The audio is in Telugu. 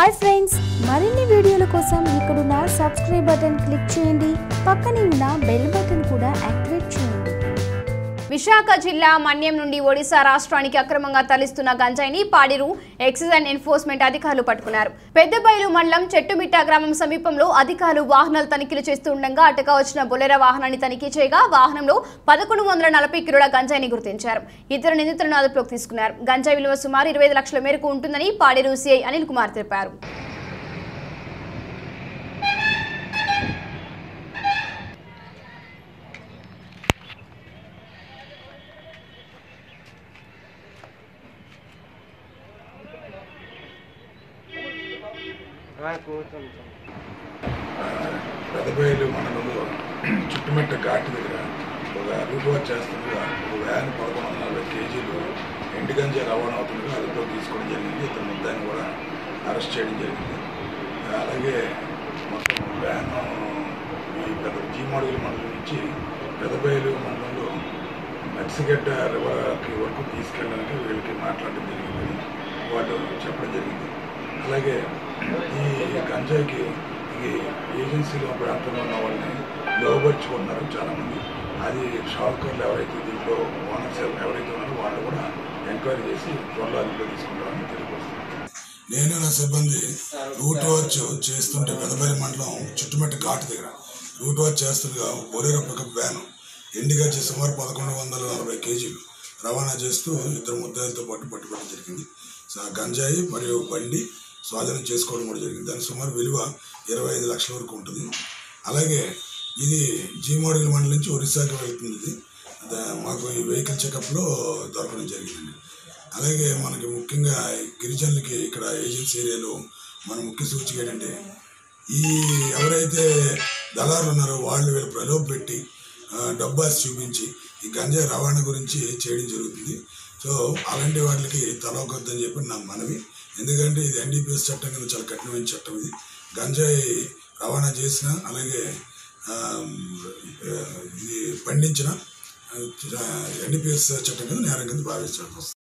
హాయ్ ఫ్రెండ్స్ మరిన్ని వీడియోల కోసం ఇక్కడున్న సబ్స్క్రైబ్ బటన్ క్లిక్ చేయండి. పక్కనే ఉన్న బెల్ బటన్ కూడా యాక్టివేట్ చేయండి. విశాఖ జిల్లా మన్యం నుండి ఒడిశా రాష్ట్రానికి అక్రమంగా తలిస్తున్న గంజాయిని పాడిరు ఎక్సైజ్ అండ్ ఎన్ఫోర్స్మెంట్ అధికారులు పట్టుకున్నారు. పెద్దబయలు మండలం చెట్టుమిట్ట గ్రామం సమీపంలో అధికారులు వాహనాలు తనిఖీలు చేస్తూ ఉండగా అటుగా వచ్చిన బొలెర వాహనాన్ని తనిఖీ చేయగా వాహనంలో పదకొండు వందల నలభై కిలోల గంజాయిని గుర్తించారు. ఇద్దరు నిందితులను అదుపులోకి తీసుకున్నారు. గంజాయి విలువ సుమారు ఇరవై లక్షల మేరకు ఉంటుందని పాడేరు సిఐ అనిల్ కుమార్ తెలిపారు. పెదబయలు మండలంలో చుట్టుమెట్ట ఘాటు దగ్గర ఒక రూట్ చేస్తుండగా ఒక వ్యాన్ పదకొండు వందల నలభై కేజీలు ఎండు గంజా రవాణా అవుతుండగా అదుపులో తీసుకోవడం జరిగింది. ఇతను ముద్దాన్ని కూడా అరెస్ట్ చేయడం జరిగింది. అలాగే మొత్తం వ్యాన్ ఈ పెద్ద జీమాడుగుల మండలం నుంచి పెదబయలు మండలంలో మెక్సిగడ్డ రివర్కి వరకు తీసుకెళ్ళడానికి వీళ్ళకి మాట్లాడడం జరిగింది వాళ్ళు చెప్పడం జరిగింది. అలాగే ఈ గంజాయికి ఈ ఏజెన్సీలో ప్రాంతంలో ఉన్న వాళ్ళని లోపరుచుకుంటున్నారు చాలామంది. అది షావుకర్లు ఎవరైతే దీంట్లో ఓనర్స్ ఎవరైతే ఉన్నారో వాళ్ళు కూడా ఎంక్వైరీ చేసి త్వరలో అదుపులో తీసుకుంటామని తెలియజేస్తున్నారు నేను నా సిబ్బంది రూట్ వాచ్ చేస్తుంటే పెదబయలు మండలం చుట్టుమట్టి ఘాట్ దగ్గర. రూట్ వాచ్ చేస్తుండగా బొరేరో పికప్ వ్యాన్ ఎండిగచ్చి సుమారు పదకొండు వందల నలభై కేజీలు రవాణా చేస్తూ ఇద్దరు ముద్దాయిలతో పాటు పట్టుకోవడం జరిగింది. సో గంజాయి మరియు బండి స్వాధీనం చేసుకోవడం కూడా జరిగింది. దాని సుమారు విలువ ఇరవై ఐదు లక్షల వరకు ఉంటుంది. అలాగే ఇది జీమోడిల్ మండలి నుంచి ఒరిస్సాకి వెళ్తుంది ఇది. మాకు ఈ వెహికల్ చెకప్లో దొరకడం జరిగిందండి. అలాగే మనకి ముఖ్యంగా గిరిజనులకి ఇక్కడ ఏజెన్సీ ఏరియాలో మన ముఖ్య సూచిక ఏంటంటే ఈ ఎవరైతే దళారులు ఉన్నారో వాళ్ళు వీళ్ళు ప్రలోభ పెట్టి డబ్బాస్ చూపించి ఈ గంజాయి రవాణా గురించి చేయడం జరుగుతుంది. సో అలాంటి వాటికి తలవకొద్దని చెప్పి నా మనవి. ఎందుకంటే ఇది ఎన్డీపీఎస్ చట్టం కింద చాలా కఠినమైన చట్టం ఇది. గంజాయి రవాణా చేసిన అలాగే ఇది పండించిన ఎన్డీపీఎస్ చట్టం కింద నేరం కింద భావించాల్సి వస్తుంది.